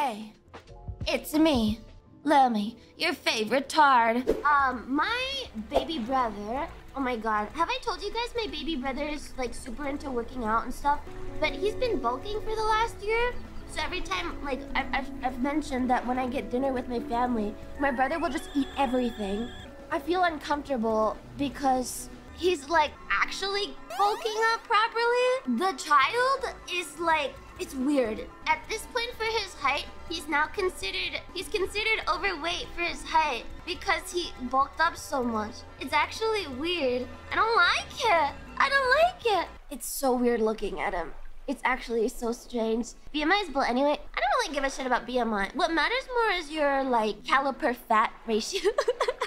Hey, it's me, Lumi, your favorite tard. Um, my baby brother. Oh my god. Have I told you guys my baby brother is like super into working out and stuff? But he's been bulking for the last year. So every time, like, I've, I've, I've mentioned that when I get dinner with my family, my brother will just eat everything. I feel uncomfortable because he's like actually bulking up properly. The child is like it's weird. At this point for his height, he's now considered he's considered overweight for his height because he bulked up so much. It's actually weird. I don't like it. I don't like it. It's so weird looking at him. It's actually so strange. BMI is bull anyway. I don't really give a shit about BMI. What matters more is your like caliper fat ratio.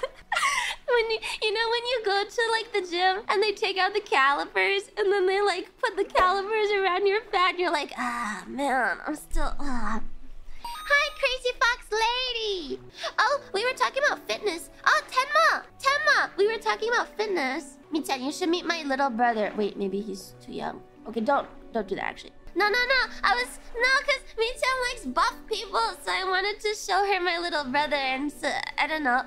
when you you know when you go to like the gym and they take out the calipers and then they like put the calipers around your fat and you're like ah man i'm still ah. Hi crazy fox lady. Oh we were talking about fitness. Oh tenma tenma we were talking about fitness. Michan, you should meet my little brother. Wait maybe he's too young. Okay don't don't do that actually. No, no, no. I was no, cause Michan likes buff people, so I wanted to show her my little brother, and so, I don't know.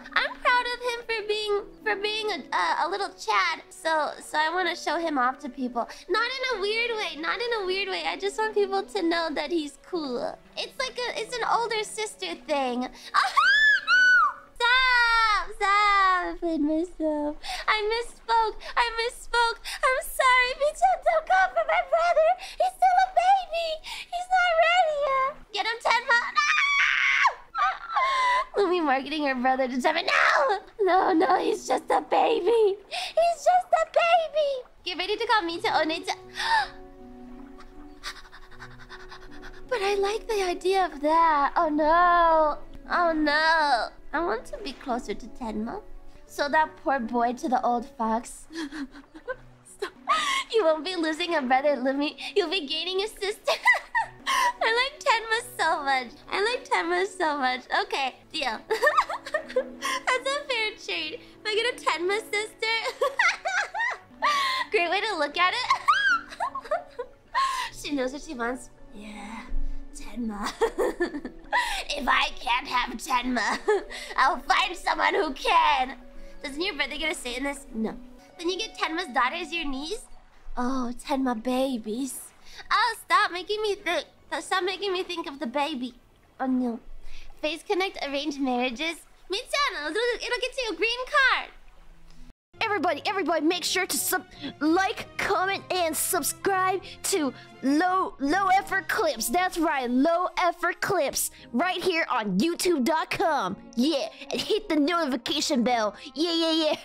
Proud of him for being for being a, a, little Chad. So so I want to show him off to people, not in a weird way, not in a weird way. I just want people to know that he's cool. It's like a it's an older sister thing. Stop! Stop! I myself. I misspoke. I misspoke. I'm sorry, Michan. Don't go for my brother. He's still a baby. He's not ready yet. Get him Tenma. No! Lumi marketing her brother to Tenma. No! No, no, he's just a baby. He's just a baby. Get ready to call me to Onita. But I like the idea of that. Oh no. Oh no. I want to be closer to Tenma. So that poor boy to the old fox. you won't be losing a brother, Lumi. You'll be gaining a sister. Much. I like Tenma so much. Okay, deal. That's a fair trade. If I get a Tenma sister... Great way to look at it. she knows what she wants. Yeah. Tenma. if I can't have Tenma, I'll find someone who can. Doesn't your brother get a say in this? No. Then you get Tenma's daughter as your niece? Oh, Tenma babies. Oh, stop making me think. Stop making me think of the baby. Oh no. Phase Connect arranged marriages? Michan, it'll, it'll get you a green card. Everybody, everybody, make sure to sub like, comment, and subscribe to Low Low Effort Clips. That's right, Low Effort Clips, right here on YouTube.com. Yeah, and hit the notification bell. Yeah, yeah, yeah.